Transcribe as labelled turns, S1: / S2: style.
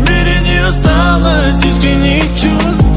S1: Мире не осталось искренних чувств.